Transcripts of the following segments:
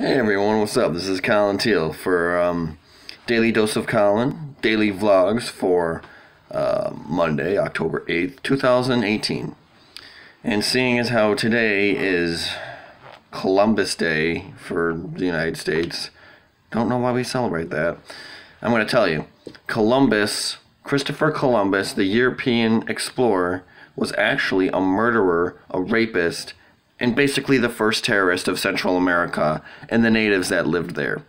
Hey everyone, what's up? This is Colin Teal for um, Daily Dose of Colin, daily vlogs for uh, Monday, October 8th, 2018. And seeing as how today is Columbus Day for the United States, don't know why we celebrate that. I'm going to tell you. Columbus, Christopher Columbus, the European explorer, was actually a murderer, a rapist, and basically the first terrorist of Central America and the natives that lived there.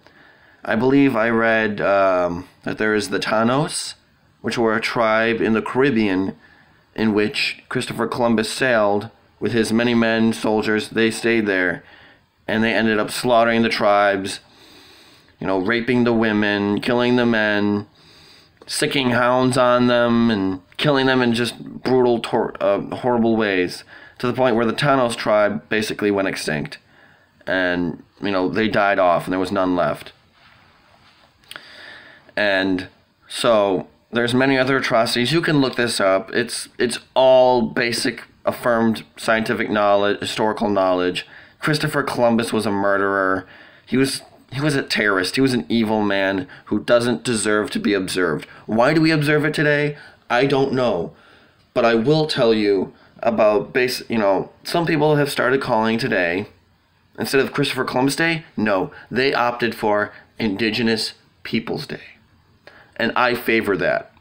I believe I read um, that there is the Tainos, which were a tribe in the Caribbean in which Christopher Columbus sailed with his many men, soldiers. They stayed there and they ended up slaughtering the tribes, you know, raping the women, killing the men, sicking hounds on them, and killing them in just brutal, uh, horrible ways to the point where the Tainos tribe basically went extinct. And, you know, they died off and there was none left. And so there's many other atrocities. You can look this up. It's it's all basic affirmed scientific knowledge, historical knowledge. Christopher Columbus was a murderer. He was he was a terrorist. He was an evil man who doesn't deserve to be observed. Why do we observe it today? I don't know. But I will tell you about base, you know, some people have started calling today instead of Christopher Columbus Day, no, they opted for Indigenous Peoples Day. And I favor that.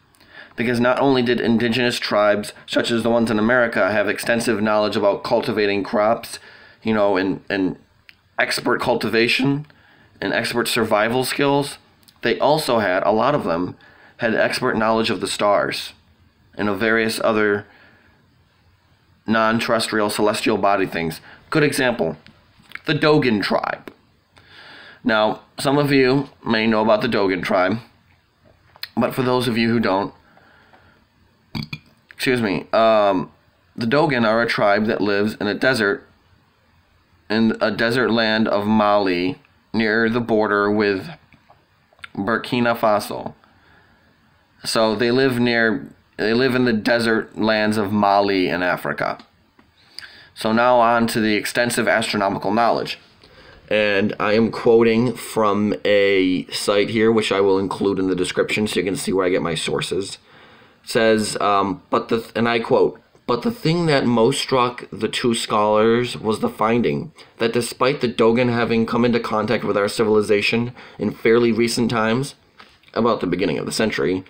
Because not only did indigenous tribes, such as the ones in America, have extensive knowledge about cultivating crops, you know, and, and expert cultivation and expert survival skills, they also had, a lot of them, had expert knowledge of the stars and of various other non terrestrial celestial body things. Good example the Dogon tribe. Now, some of you may know about the Dogon tribe, but for those of you who don't, excuse me, um, the Dogon are a tribe that lives in a desert, in a desert land of Mali, near the border with Burkina Faso. So they live near they live in the desert lands of Mali in Africa. So now on to the extensive astronomical knowledge. And I am quoting from a site here, which I will include in the description so you can see where I get my sources. It says, um, but the, and I quote, but the thing that most struck the two scholars was the finding that despite the Dogon having come into contact with our civilization in fairly recent times, about the beginning of the century,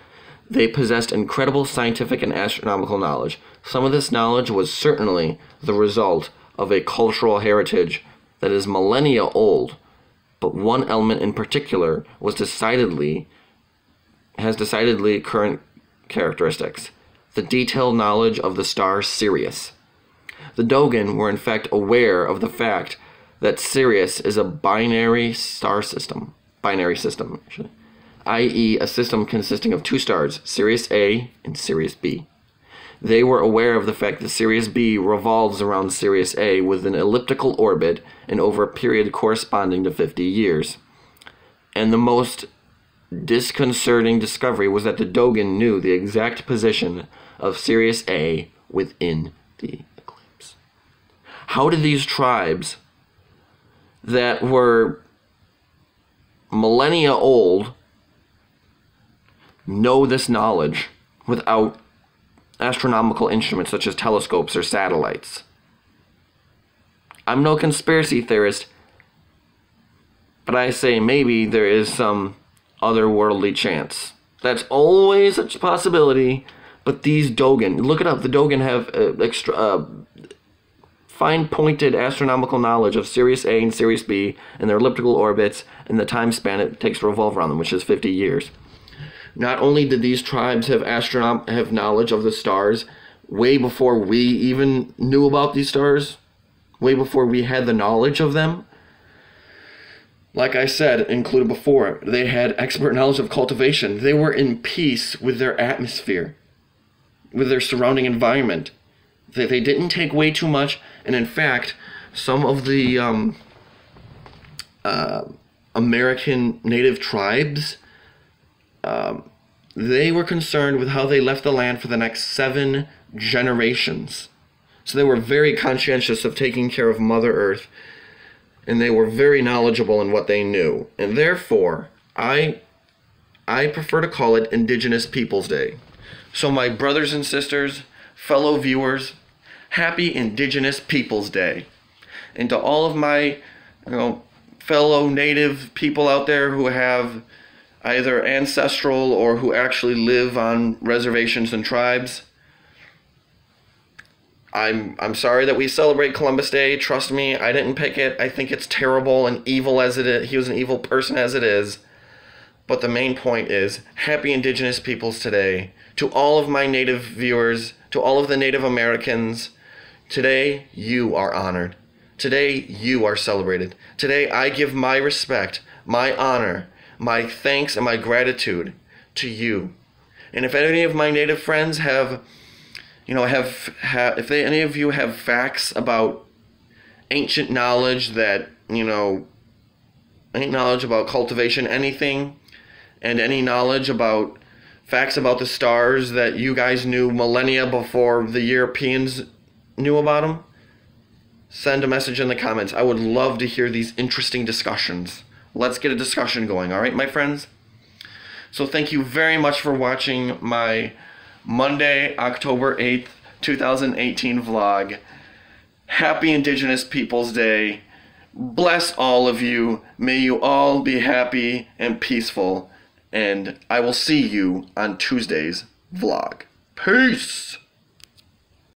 they possessed incredible scientific and astronomical knowledge. Some of this knowledge was certainly the result of a cultural heritage that is millennia old, but one element in particular was decidedly has decidedly current characteristics. The detailed knowledge of the star Sirius. The Dogon were in fact aware of the fact that Sirius is a binary star system. Binary system, actually i.e., a system consisting of two stars, Sirius A and Sirius B. They were aware of the fact that Sirius B revolves around Sirius A with an elliptical orbit and over a period corresponding to 50 years. And the most disconcerting discovery was that the Dogon knew the exact position of Sirius A within the ellipse. How did these tribes that were millennia old know this knowledge without astronomical instruments such as telescopes or satellites. I'm no conspiracy theorist, but I say maybe there is some otherworldly chance. That's always a possibility, but these Dogon, look it up, the Dogon have uh, extra, uh, fine pointed astronomical knowledge of Sirius A and Sirius B and their elliptical orbits and the time span it takes to revolve around them, which is 50 years. Not only did these tribes have astronom- have knowledge of the stars way before we even knew about these stars, way before we had the knowledge of them. Like I said, included before, they had expert knowledge of cultivation. They were in peace with their atmosphere, with their surrounding environment. They, they didn't take way too much, and in fact, some of the um, uh, American native tribes um, they were concerned with how they left the land for the next seven generations. So they were very conscientious of taking care of Mother Earth and they were very knowledgeable in what they knew. And therefore, I I prefer to call it Indigenous Peoples Day. So my brothers and sisters, fellow viewers, happy Indigenous Peoples Day. And to all of my you know fellow native people out there who have either ancestral or who actually live on reservations and tribes, I'm I'm sorry that we celebrate Columbus Day. Trust me, I didn't pick it. I think it's terrible and evil as it is. He was an evil person as it is. But the main point is happy indigenous peoples today. To all of my native viewers, to all of the Native Americans, today you are honored. Today you are celebrated. Today I give my respect, my honor, my thanks and my gratitude to you. And if any of my native friends have you know, have, have if they, any of you have facts about ancient knowledge that, you know, any knowledge about cultivation, anything, and any knowledge about facts about the stars that you guys knew millennia before the Europeans knew about them, send a message in the comments. I would love to hear these interesting discussions. Let's get a discussion going, all right, my friends? So thank you very much for watching my Monday, October 8th, 2018 vlog. Happy Indigenous Peoples Day. Bless all of you. May you all be happy and peaceful. And I will see you on Tuesday's vlog. Peace!